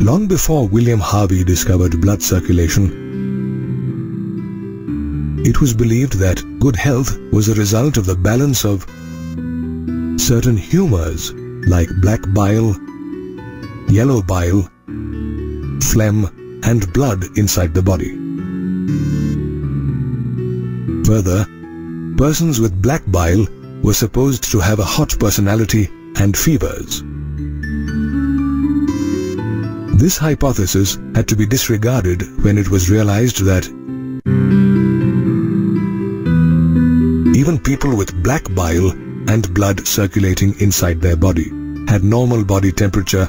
Long before William Harvey discovered blood circulation, it was believed that good health was a result of the balance of certain humors like black bile, yellow bile, phlegm and blood inside the body. Further, persons with black bile were supposed to have a hot personality and fevers. This hypothesis had to be disregarded when it was realized that even people with black bile and blood circulating inside their body had normal body temperature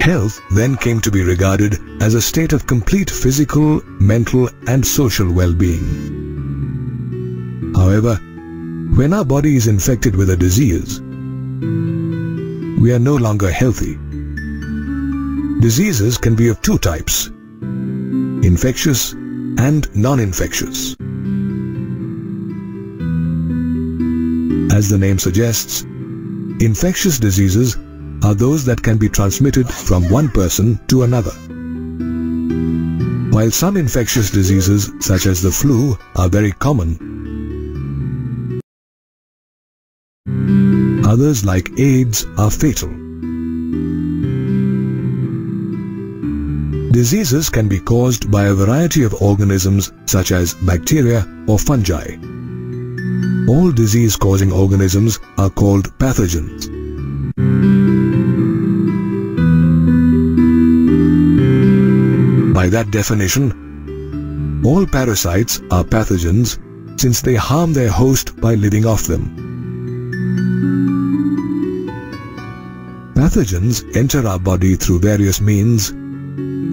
Health then came to be regarded as a state of complete physical, mental and social well-being. However, when our body is infected with a disease, we are no longer healthy. Diseases can be of two types, infectious and non-infectious. As the name suggests, infectious diseases are those that can be transmitted from one person to another. While some infectious diseases such as the flu are very common, others like AIDS are fatal. Diseases can be caused by a variety of organisms such as bacteria or fungi. All disease-causing organisms are called pathogens. By that definition, all parasites are pathogens since they harm their host by living off them. Pathogens enter our body through various means,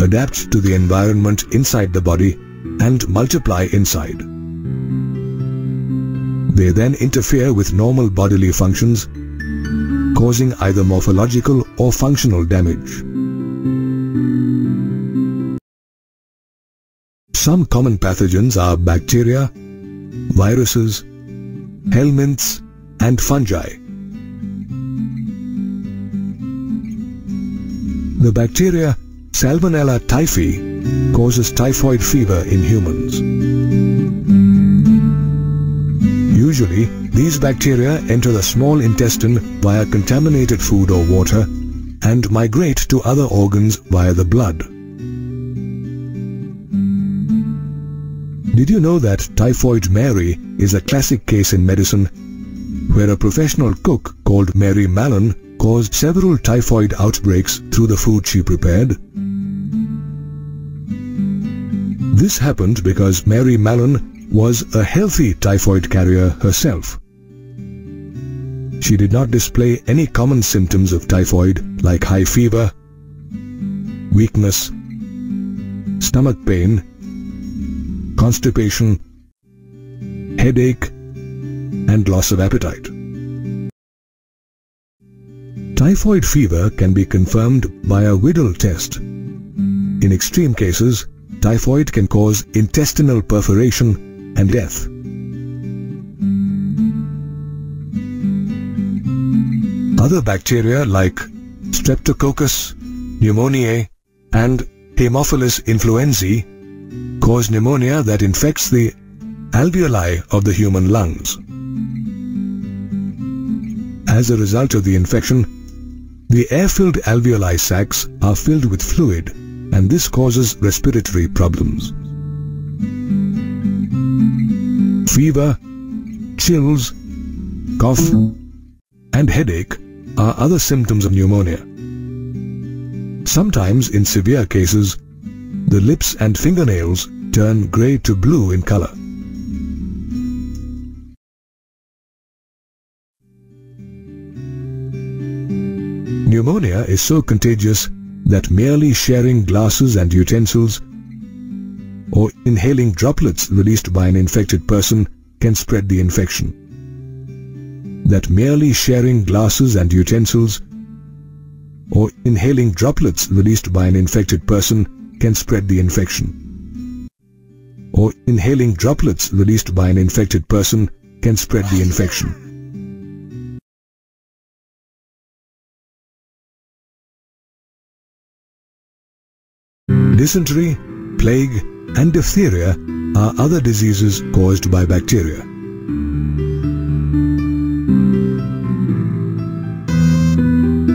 adapt to the environment inside the body and multiply inside. They then interfere with normal bodily functions, causing either morphological or functional damage. Some common pathogens are bacteria, viruses, helminths and fungi. The bacteria Salmonella typhi causes typhoid fever in humans. Usually, these bacteria enter the small intestine via contaminated food or water and migrate to other organs via the blood. Did you know that Typhoid Mary is a classic case in medicine where a professional cook called Mary Mallon caused several typhoid outbreaks through the food she prepared? This happened because Mary Mallon was a healthy typhoid carrier herself. She did not display any common symptoms of typhoid like high fever, weakness, stomach pain, constipation, headache, and loss of appetite. Typhoid fever can be confirmed by a Widal test. In extreme cases, typhoid can cause intestinal perforation and death. Other bacteria like Streptococcus, pneumoniae, and Haemophilus influenzae cause pneumonia that infects the alveoli of the human lungs. As a result of the infection, the air-filled alveoli sacs are filled with fluid and this causes respiratory problems. Fever, chills, cough and headache are other symptoms of pneumonia. Sometimes in severe cases, the lips and fingernails turn grey to blue in color. Pneumonia is so contagious that merely sharing glasses and utensils or inhaling droplets released by an infected person can spread the infection. That merely sharing glasses and utensils or inhaling droplets released by an infected person can spread the infection or inhaling droplets released by an infected person can spread the infection. Dysentery, plague and diphtheria are other diseases caused by bacteria.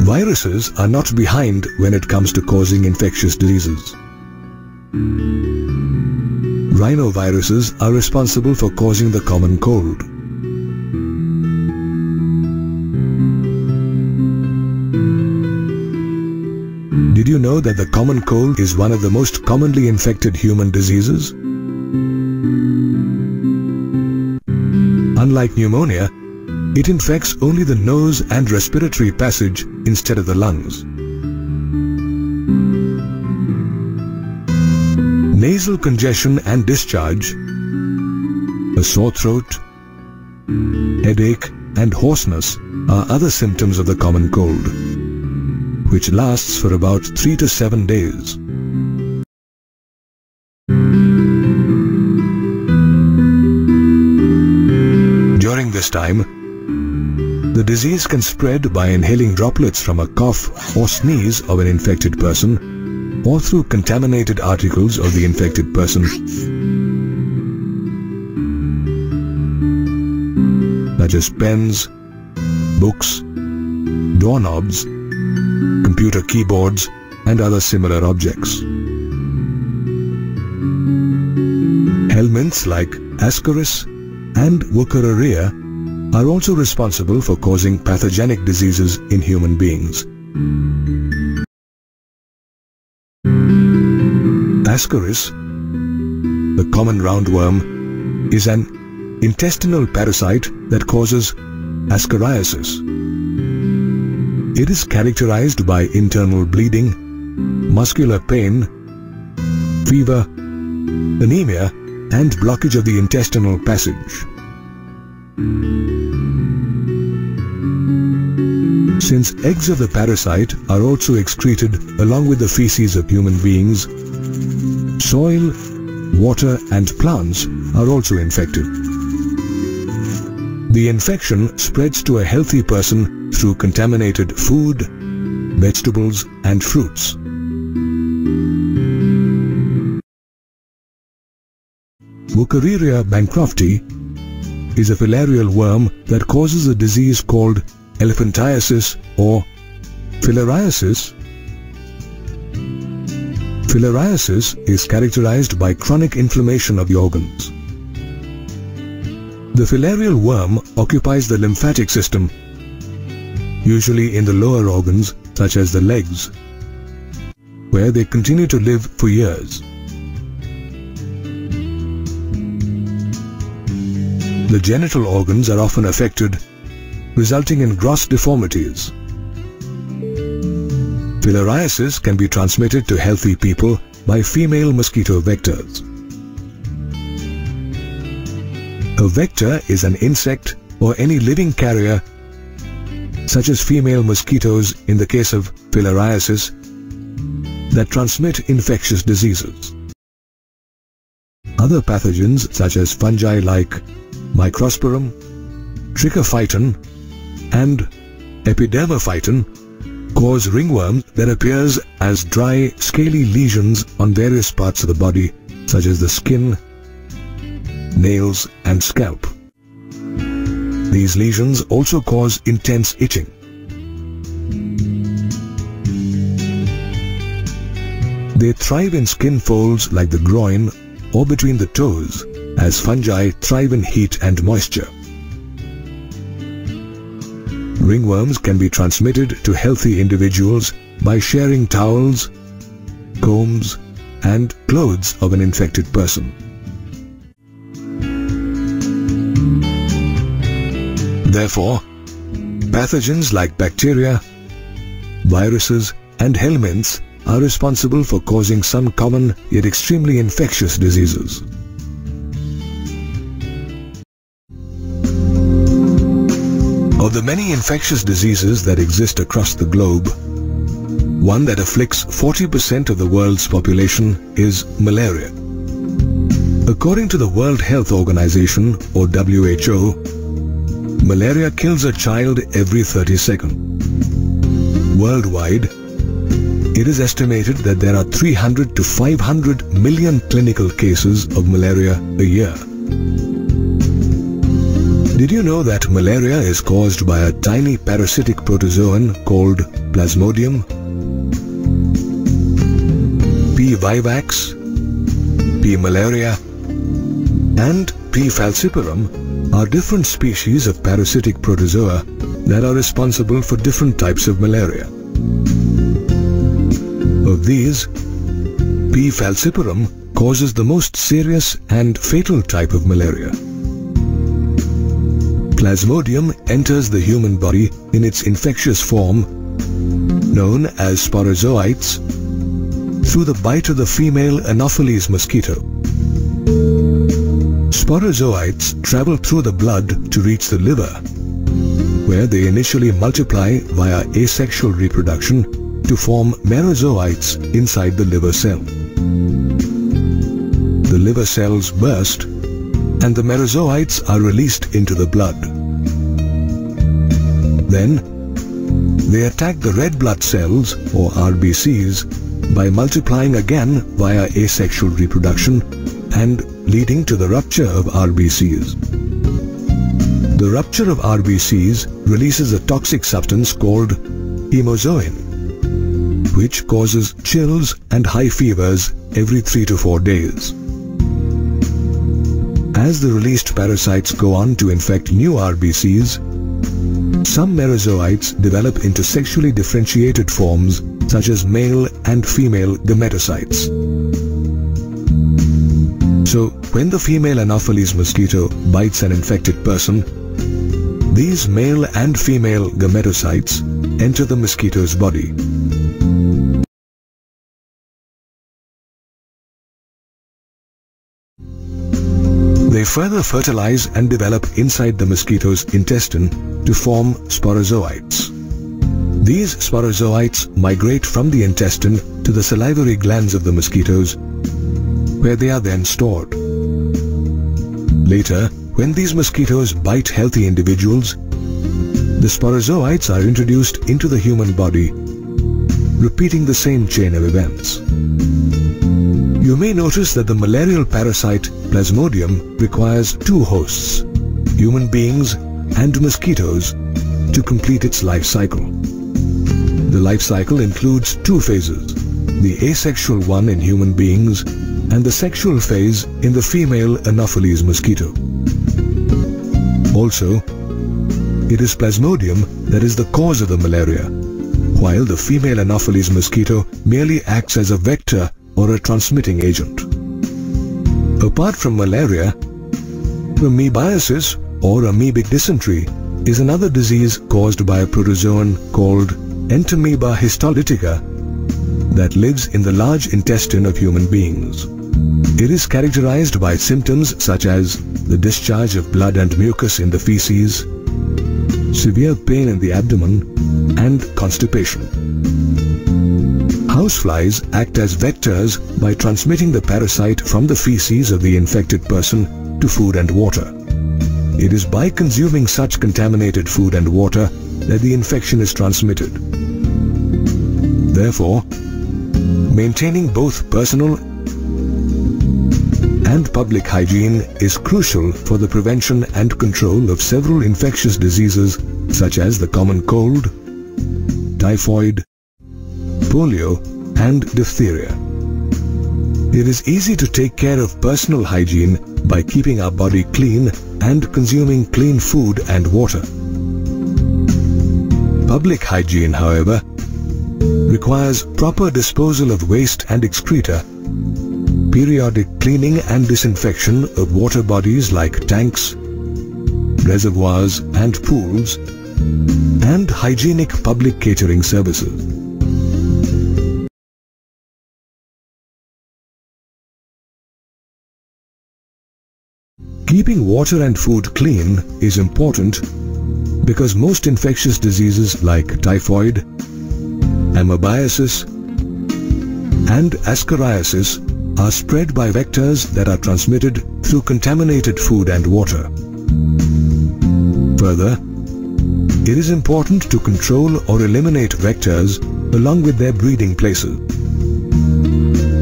Viruses are not behind when it comes to causing infectious diseases. Rhinoviruses are responsible for causing the common cold. Did you know that the common cold is one of the most commonly infected human diseases? Unlike pneumonia, it infects only the nose and respiratory passage instead of the lungs. Nasal congestion and discharge, a sore throat, headache and hoarseness are other symptoms of the common cold, which lasts for about 3 to 7 days. During this time, the disease can spread by inhaling droplets from a cough or sneeze of an infected person or through contaminated articles of the infected person such as pens, books, doorknobs, computer keyboards and other similar objects. Helminths like Ascaris and Wuchereria are also responsible for causing pathogenic diseases in human beings. Ascaris, the common roundworm, is an intestinal parasite that causes ascariasis. It is characterized by internal bleeding, muscular pain, fever, anemia and blockage of the intestinal passage. Since eggs of the parasite are also excreted along with the feces of human beings, soil, water and plants are also infected. The infection spreads to a healthy person through contaminated food, vegetables and fruits. Wuchereria bancrofti is a filarial worm that causes a disease called elephantiasis or filariasis. Filariasis is characterized by chronic inflammation of the organs. The filarial worm occupies the lymphatic system, usually in the lower organs such as the legs, where they continue to live for years. The genital organs are often affected, resulting in gross deformities. Filariasis can be transmitted to healthy people by female mosquito vectors. A vector is an insect or any living carrier such as female mosquitoes in the case of filariasis that transmit infectious diseases. Other pathogens such as fungi like Microsporum, Trichophyton and Epidermophyton cause ringworm that appears as dry, scaly lesions on various parts of the body such as the skin, nails and scalp. These lesions also cause intense itching. They thrive in skin folds like the groin or between the toes as fungi thrive in heat and moisture. Ringworms can be transmitted to healthy individuals by sharing towels, combs and clothes of an infected person. Therefore, pathogens like bacteria, viruses and helminths are responsible for causing some common yet extremely infectious diseases. Of the many infectious diseases that exist across the globe, one that afflicts 40% of the world's population is malaria. According to the World Health Organization or WHO, malaria kills a child every 30 seconds. Worldwide, it is estimated that there are 300 to 500 million clinical cases of malaria a year. Did you know that malaria is caused by a tiny parasitic protozoan called Plasmodium? P. vivax, P. malaria, and P. falciparum are different species of parasitic protozoa that are responsible for different types of malaria. Of these, P. falciparum causes the most serious and fatal type of malaria. Plasmodium enters the human body in its infectious form, known as sporozoites, through the bite of the female Anopheles mosquito. Sporozoites travel through the blood to reach the liver, where they initially multiply via asexual reproduction to form merozoites inside the liver cell. The liver cells burst and the merozoites are released into the blood. Then, they attack the red blood cells or RBCs by multiplying again via asexual reproduction and leading to the rupture of RBCs. The rupture of RBCs releases a toxic substance called hemozoin, which causes chills and high fevers every 3 to 4 days. As the released parasites go on to infect new RBCs, some merozoites develop into sexually differentiated forms such as male and female gametocytes. So, when the female Anopheles mosquito bites an infected person, these male and female gametocytes enter the mosquito's body. They further fertilize and develop inside the mosquito's intestine to form sporozoites. These sporozoites migrate from the intestine to the salivary glands of the mosquitoes where they are then stored. Later, when these mosquitoes bite healthy individuals, the sporozoites are introduced into the human body, repeating the same chain of events. You may notice that the malarial parasite Plasmodium requires two hosts, human beings and mosquitoes, to complete its life cycle. The life cycle includes two phases, the asexual one in human beings and the sexual phase in the female Anopheles mosquito. Also, it is Plasmodium that is the cause of the malaria, while the female Anopheles mosquito merely acts as a vector or a transmitting agent. Apart from malaria, amoebiasis or amoebic dysentery is another disease caused by a protozoan called Entamoeba histolytica that lives in the large intestine of human beings. It is characterized by symptoms such as the discharge of blood and mucus in the feces, severe pain in the abdomen, and constipation. Houseflies act as vectors by transmitting the parasite from the feces of the infected person to food and water. It is by consuming such contaminated food and water that the infection is transmitted. Therefore, maintaining both personal and public hygiene is crucial for the prevention and control of several infectious diseases such as the common cold, typhoid, polio and diphtheria. It is easy to take care of personal hygiene by keeping our body clean and consuming clean food and water. Public hygiene, however, requires proper disposal of waste and excreta, periodic cleaning and disinfection of water bodies like tanks, reservoirs and pools, and hygienic public catering services. Keeping water and food clean is important because most infectious diseases like typhoid, amoebiasis and ascariasis are spread by vectors that are transmitted through contaminated food and water. Further, it is important to control or eliminate vectors along with their breeding places.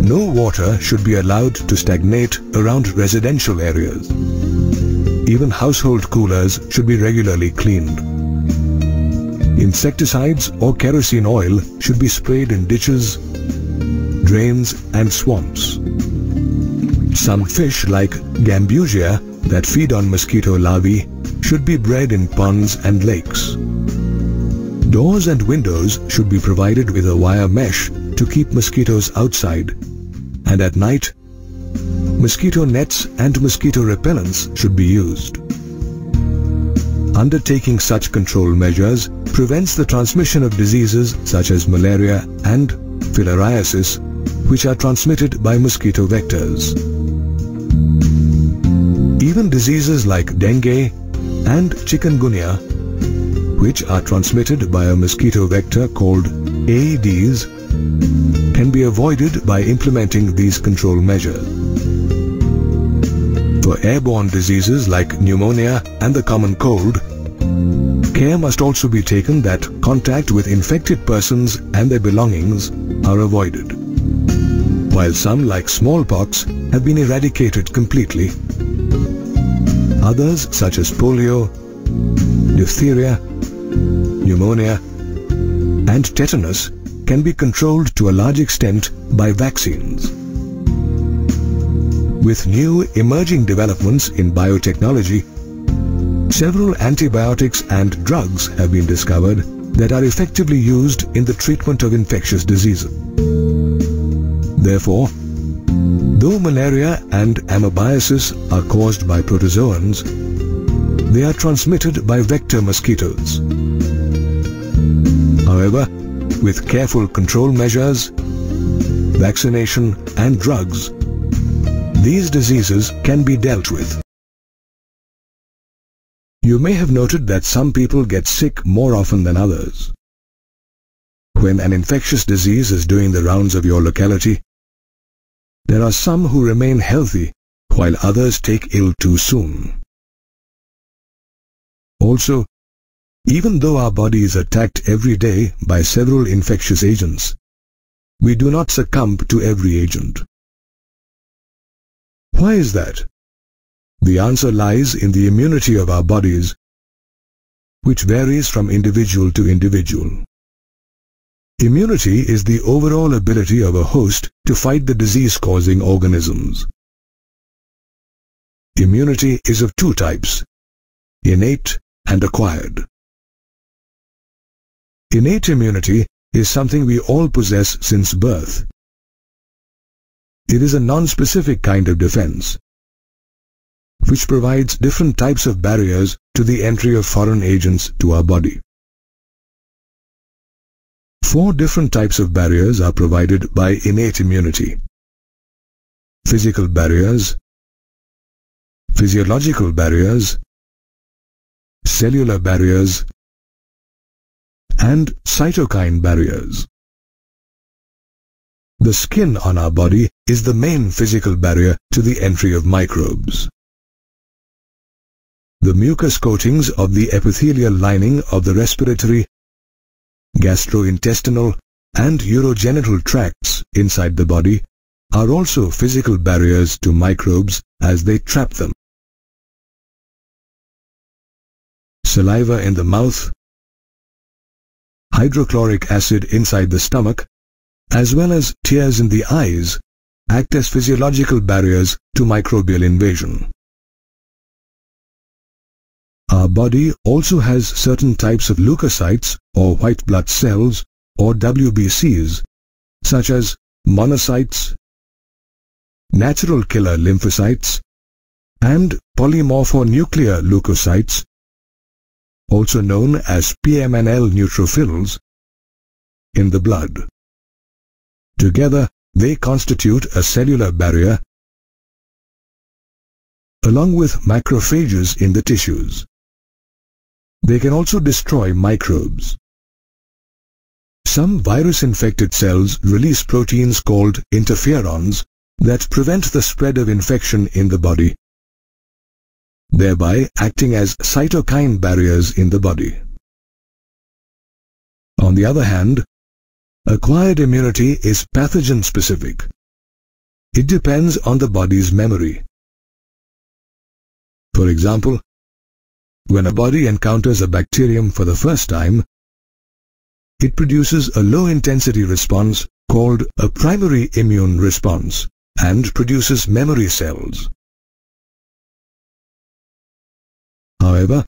No water should be allowed to stagnate around residential areas. Even household coolers should be regularly cleaned. Insecticides or kerosene oil should be sprayed in ditches, drains and swamps. Some fish like gambusia that feed on mosquito larvae should be bred in ponds and lakes. Doors and windows should be provided with a wire mesh to keep mosquitoes outside and at night, mosquito nets and mosquito repellents should be used. Undertaking such control measures prevents the transmission of diseases such as malaria and filariasis which are transmitted by mosquito vectors. Even diseases like dengue and chikungunya which are transmitted by a mosquito vector called Aedes can be avoided by implementing these control measures. For airborne diseases like pneumonia and the common cold, care must also be taken that contact with infected persons and their belongings are avoided. While some like smallpox have been eradicated completely, others such as polio, diphtheria, pneumonia and tetanus can be controlled to a large extent by vaccines. With new emerging developments in biotechnology, several antibiotics and drugs have been discovered that are effectively used in the treatment of infectious diseases. Therefore, though malaria and amoebiasis are caused by protozoans, they are transmitted by vector mosquitoes. However, with careful control measures, vaccination and drugs, these diseases can be dealt with. You may have noted that some people get sick more often than others. When an infectious disease is doing the rounds of your locality, there are some who remain healthy while others take ill too soon. Also, even though our body is attacked every day by several infectious agents, we do not succumb to every agent. Why is that? The answer lies in the immunity of our bodies, which varies from individual to individual. Immunity is the overall ability of a host to fight the disease-causing organisms. Immunity is of two types, innate and acquired. Innate immunity is something we all possess since birth. It is a non-specific kind of defense, which provides different types of barriers to the entry of foreign agents to our body. Four different types of barriers are provided by innate immunity. Physical barriers, physiological barriers, cellular barriers, and cytokine barriers. The skin on our body is the main physical barrier to the entry of microbes. The mucous coatings of the epithelial lining of the respiratory, gastrointestinal and urogenital tracts inside the body are also physical barriers to microbes as they trap them. Saliva in the mouth hydrochloric acid inside the stomach, as well as tears in the eyes, act as physiological barriers to microbial invasion. Our body also has certain types of leukocytes or white blood cells or WBCs, such as monocytes, natural killer lymphocytes, and polymorphonuclear leukocytes also known as PMNL neutrophils, in the blood. Together, they constitute a cellular barrier along with macrophages in the tissues. They can also destroy microbes. Some virus-infected cells release proteins called interferons that prevent the spread of infection in the body thereby acting as cytokine barriers in the body. On the other hand, Acquired immunity is pathogen specific. It depends on the body's memory. For example, when a body encounters a bacterium for the first time, it produces a low-intensity response called a primary immune response and produces memory cells. However,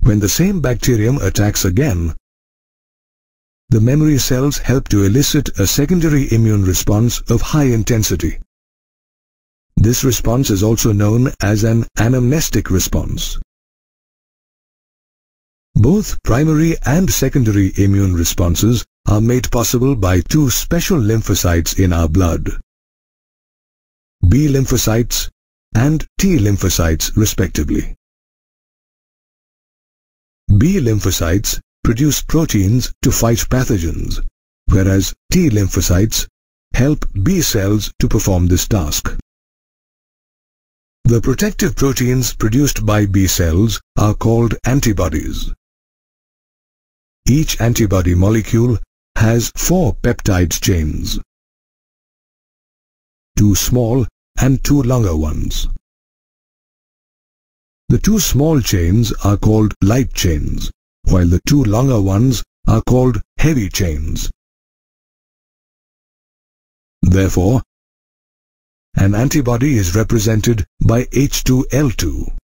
when the same bacterium attacks again, the memory cells help to elicit a secondary immune response of high intensity. This response is also known as an anamnestic response. Both primary and secondary immune responses are made possible by two special lymphocytes in our blood. B lymphocytes and T lymphocytes respectively. B lymphocytes produce proteins to fight pathogens, whereas T lymphocytes help B cells to perform this task. The protective proteins produced by B cells are called antibodies. Each antibody molecule has four peptide chains, two small and two longer ones. The two small chains are called light chains, while the two longer ones are called heavy chains. Therefore, an antibody is represented by H2L2.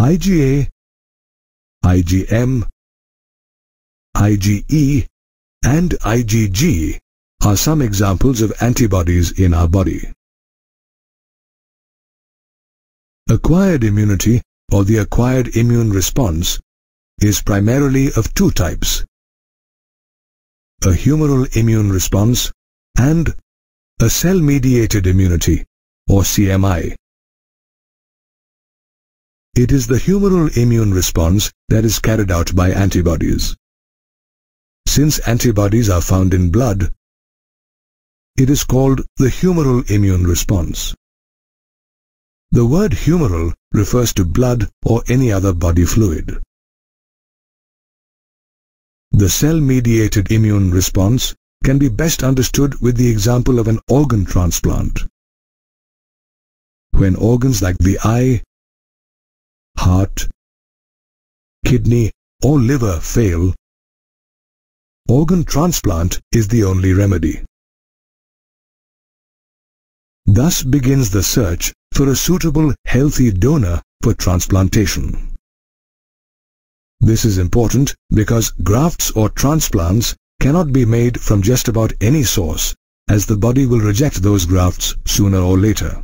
IgA, IgM, IgE and IgG are some examples of antibodies in our body. Acquired immunity or the acquired immune response is primarily of two types. A humoral immune response and a cell-mediated immunity or CMI. It is the humoral immune response that is carried out by antibodies. Since antibodies are found in blood, it is called the humoral immune response. The word humoral refers to blood or any other body fluid. The cell-mediated immune response can be best understood with the example of an organ transplant. When organs like the eye, heart, kidney or liver fail, organ transplant is the only remedy. Thus begins the search for a suitable healthy donor for transplantation. This is important because grafts or transplants cannot be made from just about any source as the body will reject those grafts sooner or later.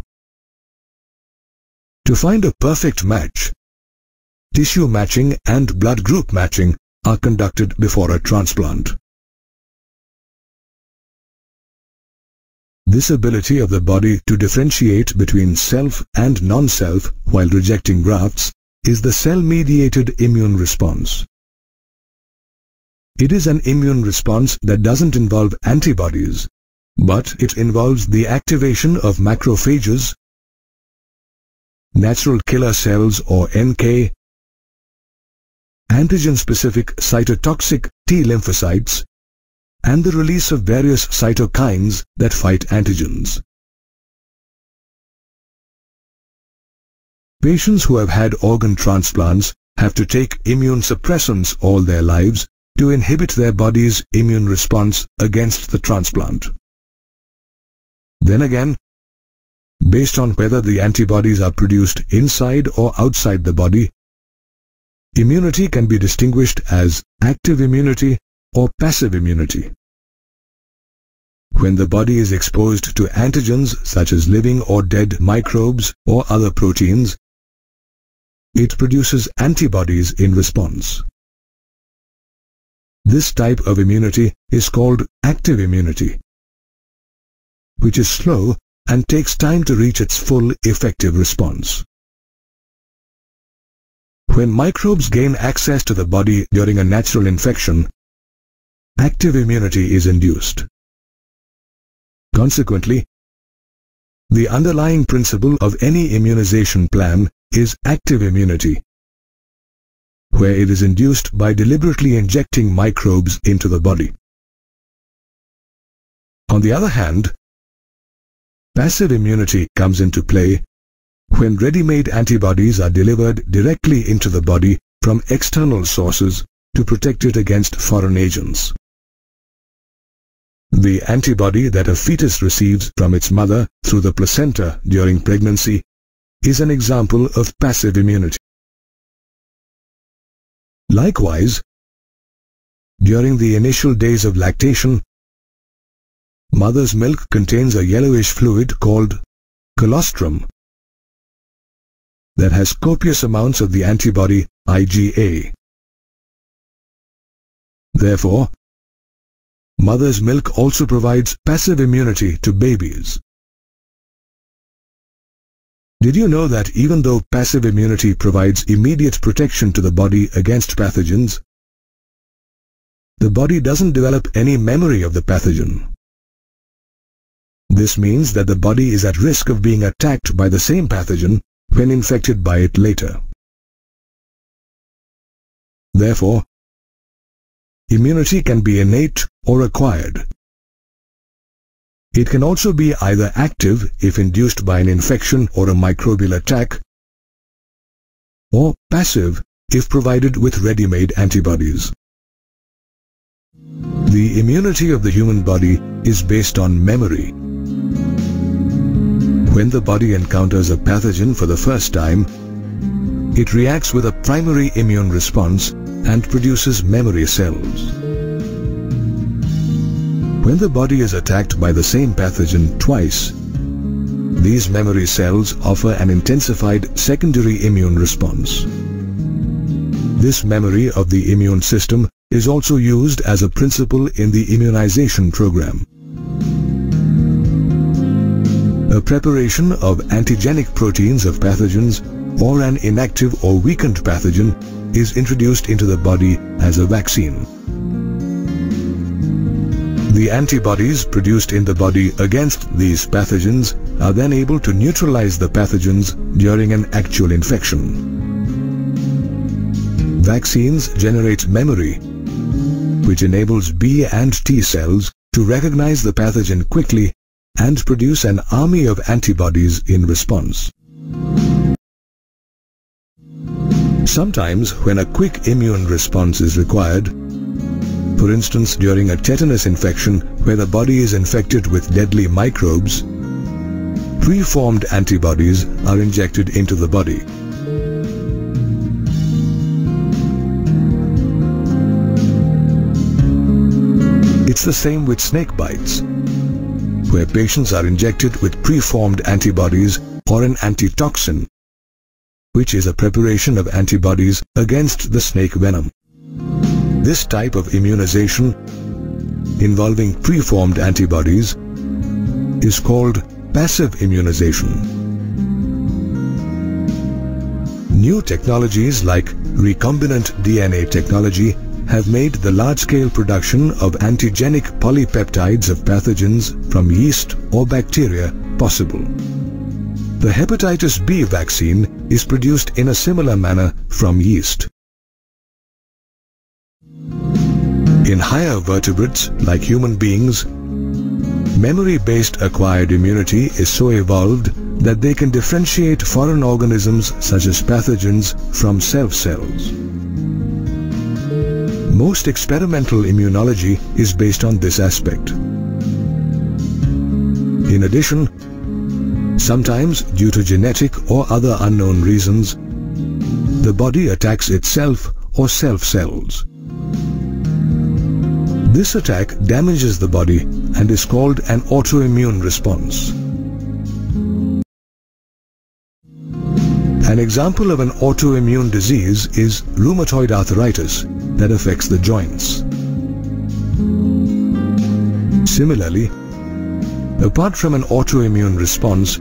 To find a perfect match, tissue matching and blood group matching are conducted before a transplant. This ability of the body to differentiate between self and non-self while rejecting grafts is the cell-mediated immune response. It is an immune response that doesn't involve antibodies, but it involves the activation of macrophages, natural killer cells or NK, antigen-specific cytotoxic T lymphocytes, and the release of various cytokines that fight antigens. Patients who have had organ transplants have to take immune suppressants all their lives to inhibit their body's immune response against the transplant. Then again, based on whether the antibodies are produced inside or outside the body, immunity can be distinguished as active immunity or passive immunity. When the body is exposed to antigens such as living or dead microbes or other proteins, it produces antibodies in response. This type of immunity is called active immunity, which is slow and takes time to reach its full effective response. When microbes gain access to the body during a natural infection, active immunity is induced. Consequently, the underlying principle of any immunization plan is active immunity. where it is induced by deliberately injecting microbes into the body. On the other hand, passive immunity comes into play when ready-made antibodies are delivered directly into the body from external sources to protect it against foreign agents. The antibody that a fetus receives from its mother through the placenta during pregnancy is an example of passive immunity. Likewise, during the initial days of lactation, mother's milk contains a yellowish fluid called colostrum that has copious amounts of the antibody IgA. Therefore, mother's milk also provides passive immunity to babies. Did you know that even though passive immunity provides immediate protection to the body against pathogens, the body doesn't develop any memory of the pathogen. This means that the body is at risk of being attacked by the same pathogen when infected by it later. Therefore, immunity can be innate or acquired. It can also be either active if induced by an infection or a microbial attack, or passive if provided with ready-made antibodies. The immunity of the human body is based on memory. When the body encounters a pathogen for the first time, it reacts with a primary immune response and produces memory cells. When the body is attacked by the same pathogen twice, these memory cells offer an intensified secondary immune response. This memory of the immune system is also used as a principle in the immunization program. A preparation of antigenic proteins of pathogens or an inactive or weakened pathogen is introduced into the body as a vaccine. The antibodies produced in the body against these pathogens are then able to neutralize the pathogens during an actual infection. Vaccines generate memory, which enables B and T cells to recognize the pathogen quickly and produce an army of antibodies in response. Sometimes when a quick immune response is required, for instance during a tetanus infection where the body is infected with deadly microbes, preformed antibodies are injected into the body. It's the same with snake bites, where patients are injected with preformed antibodies or an antitoxin, which is a preparation of antibodies against the snake venom. This type of immunization involving preformed antibodies is called passive immunization. New technologies like recombinant DNA technology have made the large-scale production of antigenic polypeptides of pathogens from yeast or bacteria possible. The hepatitis B vaccine is produced in a similar manner from yeast. In higher vertebrates, like human beings, memory-based acquired immunity is so evolved that they can differentiate foreign organisms such as pathogens from self cells. Most experimental immunology is based on this aspect. In addition, sometimes due to genetic or other unknown reasons, the body attacks itself or self cells. This attack damages the body and is called an autoimmune response. An example of an autoimmune disease is rheumatoid arthritis that affects the joints. Similarly, apart from an autoimmune response,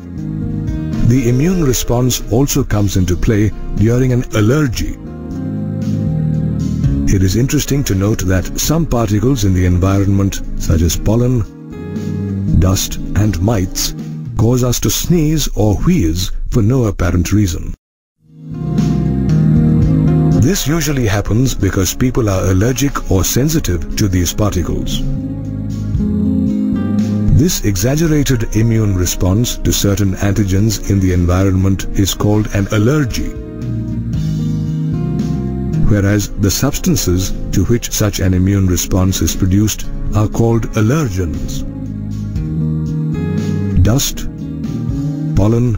the immune response also comes into play during an allergy it is interesting to note that some particles in the environment, such as pollen, dust and mites, cause us to sneeze or wheeze for no apparent reason. This usually happens because people are allergic or sensitive to these particles. This exaggerated immune response to certain antigens in the environment is called an allergy. Whereas the substances to which such an immune response is produced are called allergens. Dust, pollen,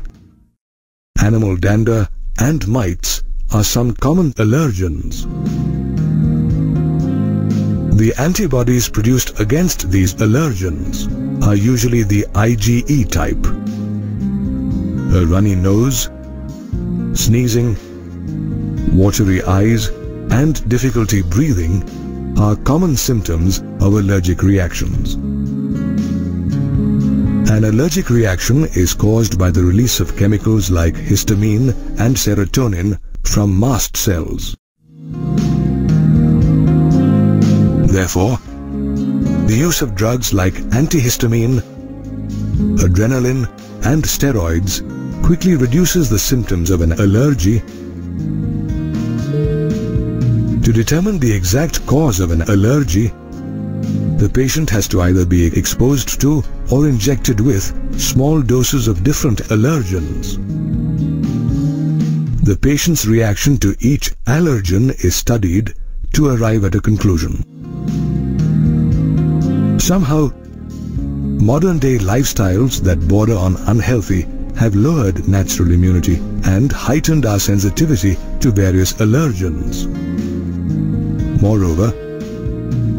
animal dander and mites are some common allergens. The antibodies produced against these allergens are usually the IgE type. A runny nose, sneezing, watery eyes and difficulty breathing are common symptoms of allergic reactions. An allergic reaction is caused by the release of chemicals like histamine and serotonin from mast cells. Therefore, the use of drugs like antihistamine, adrenaline and steroids quickly reduces the symptoms of an allergy. To determine the exact cause of an allergy, the patient has to either be exposed to or injected with small doses of different allergens. The patient's reaction to each allergen is studied to arrive at a conclusion. Somehow, modern-day lifestyles that border on unhealthy have lowered natural immunity and heightened our sensitivity to various allergens. Moreover,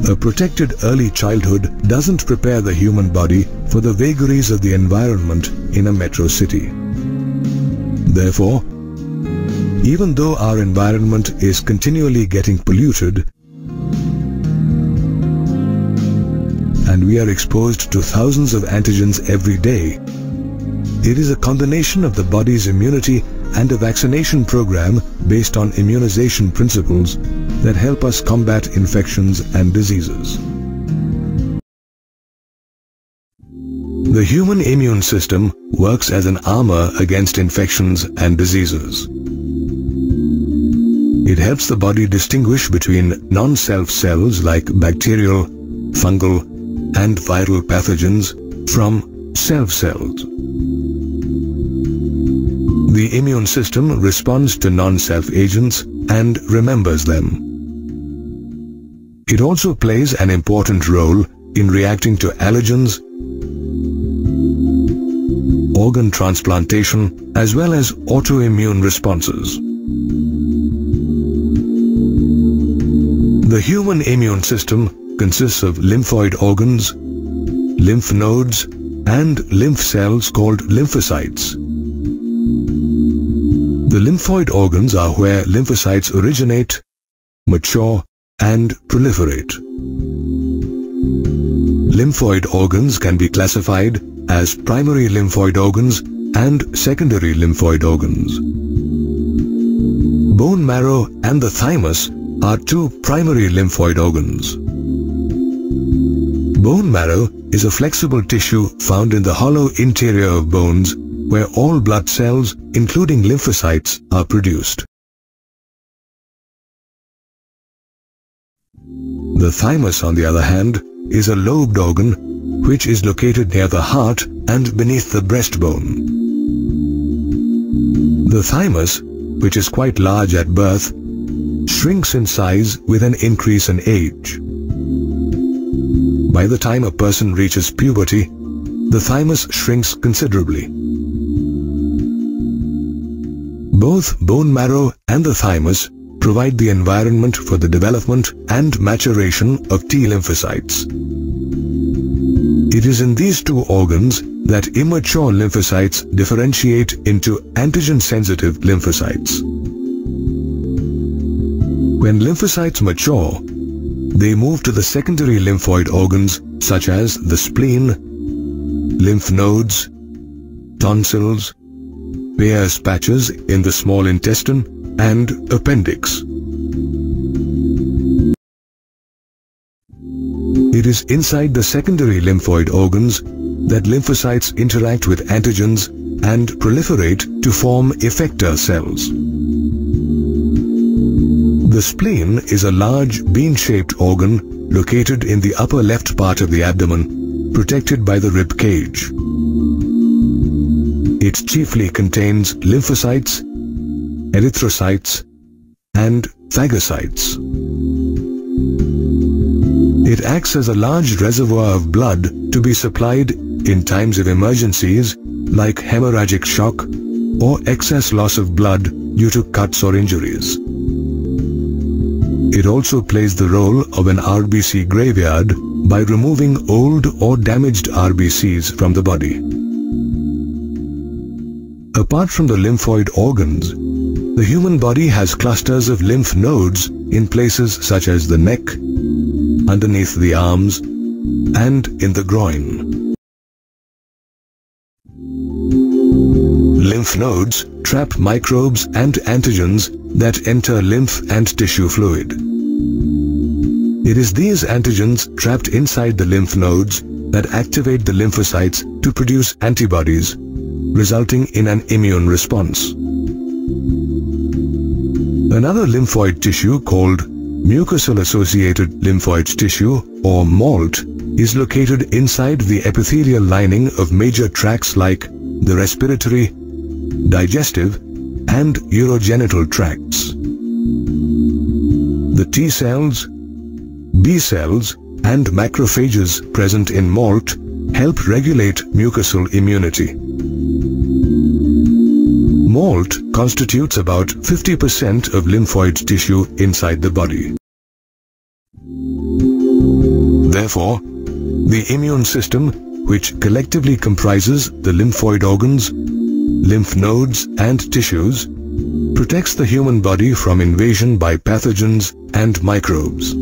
a protected early childhood doesn't prepare the human body for the vagaries of the environment in a metro city. Therefore, even though our environment is continually getting polluted, and we are exposed to thousands of antigens every day. It is a combination of the body's immunity and a vaccination program based on immunization principles that help us combat infections and diseases. The human immune system works as an armor against infections and diseases. It helps the body distinguish between non-self cells like bacterial, fungal, and viral pathogens from self cells. The immune system responds to non-self agents and remembers them. It also plays an important role in reacting to allergens, organ transplantation, as well as autoimmune responses. The human immune system consists of lymphoid organs, lymph nodes, and lymph cells called lymphocytes. The lymphoid organs are where lymphocytes originate, mature, and proliferate. Lymphoid organs can be classified as primary lymphoid organs and secondary lymphoid organs. Bone marrow and the thymus are two primary lymphoid organs. Bone marrow is a flexible tissue found in the hollow interior of bones where all blood cells, including lymphocytes, are produced. The thymus, on the other hand, is a lobed organ which is located near the heart and beneath the breastbone. The thymus, which is quite large at birth, shrinks in size with an increase in age. By the time a person reaches puberty, the thymus shrinks considerably. Both bone marrow and the thymus provide the environment for the development and maturation of T lymphocytes. It is in these two organs that immature lymphocytes differentiate into antigen-sensitive lymphocytes. When lymphocytes mature, they move to the secondary lymphoid organs such as the spleen, lymph nodes, tonsils, Peyer's patches in the small intestine and appendix. It is inside the secondary lymphoid organs that lymphocytes interact with antigens and proliferate to form effector cells. The spleen is a large bean-shaped organ located in the upper left part of the abdomen, protected by the rib cage. It chiefly contains lymphocytes, erythrocytes, and phagocytes. It acts as a large reservoir of blood to be supplied in times of emergencies like hemorrhagic shock or excess loss of blood due to cuts or injuries. It also plays the role of an RBC graveyard by removing old or damaged RBCs from the body. Apart from the lymphoid organs, the human body has clusters of lymph nodes in places such as the neck, underneath the arms, and in the groin. Lymph nodes trap microbes and antigens that enter lymph and tissue fluid. It is these antigens trapped inside the lymph nodes that activate the lymphocytes to produce antibodies, resulting in an immune response. Another lymphoid tissue called mucosal-associated lymphoid tissue or MALT is located inside the epithelial lining of major tracts like the respiratory, digestive and urogenital tracts. The T cells, B cells and macrophages present in MALT help regulate mucosal immunity. MALT constitutes about 50% of lymphoid tissue inside the body. Therefore, the immune system, which collectively comprises the lymphoid organs, lymph nodes and tissues, protects the human body from invasion by pathogens and microbes.